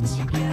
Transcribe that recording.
what you get.